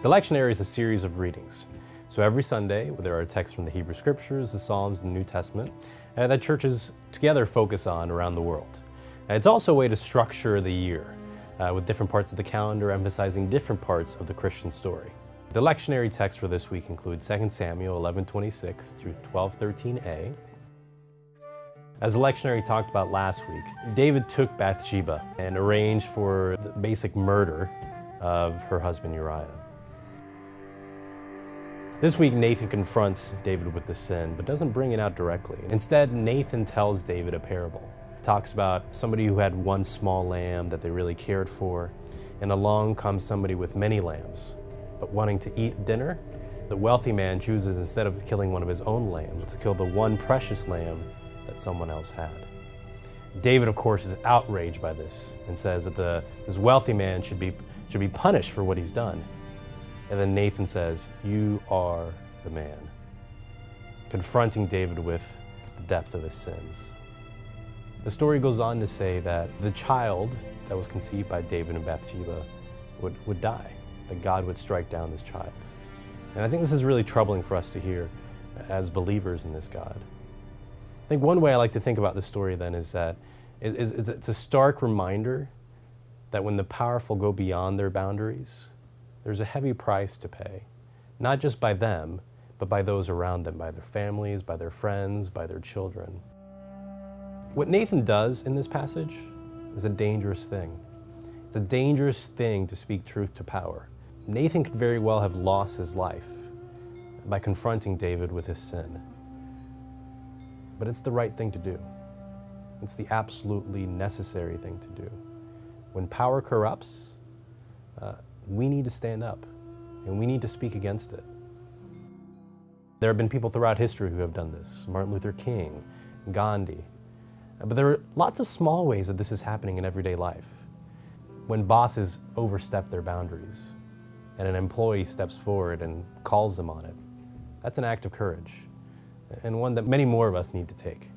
The lectionary is a series of readings. So every Sunday, there are texts from the Hebrew Scriptures, the Psalms, and the New Testament uh, that churches together focus on around the world. And it's also a way to structure the year, uh, with different parts of the calendar emphasizing different parts of the Christian story. The lectionary text for this week include 2 Samuel 11:26 through 12:13a. As the lectionary talked about last week, David took Bathsheba and arranged for the basic murder of her husband Uriah. This week, Nathan confronts David with the sin, but doesn't bring it out directly. Instead, Nathan tells David a parable. Talks about somebody who had one small lamb that they really cared for, and along comes somebody with many lambs. But wanting to eat dinner, the wealthy man chooses instead of killing one of his own lambs to kill the one precious lamb that someone else had. David, of course, is outraged by this and says that the, this wealthy man should be, should be punished for what he's done. And then Nathan says, You are the man, confronting David with the depth of his sins. The story goes on to say that the child that was conceived by David and Bathsheba would, would die, that God would strike down this child. And I think this is really troubling for us to hear as believers in this God. I think one way I like to think about this story then is that is, is it's a stark reminder that when the powerful go beyond their boundaries, there's a heavy price to pay, not just by them, but by those around them, by their families, by their friends, by their children. What Nathan does in this passage is a dangerous thing. It's a dangerous thing to speak truth to power. Nathan could very well have lost his life by confronting David with his sin. But it's the right thing to do. It's the absolutely necessary thing to do. When power corrupts, uh, we need to stand up and we need to speak against it. There have been people throughout history who have done this Martin Luther King, Gandhi. But there are lots of small ways that this is happening in everyday life. When bosses overstep their boundaries and an employee steps forward and calls them on it, that's an act of courage and one that many more of us need to take.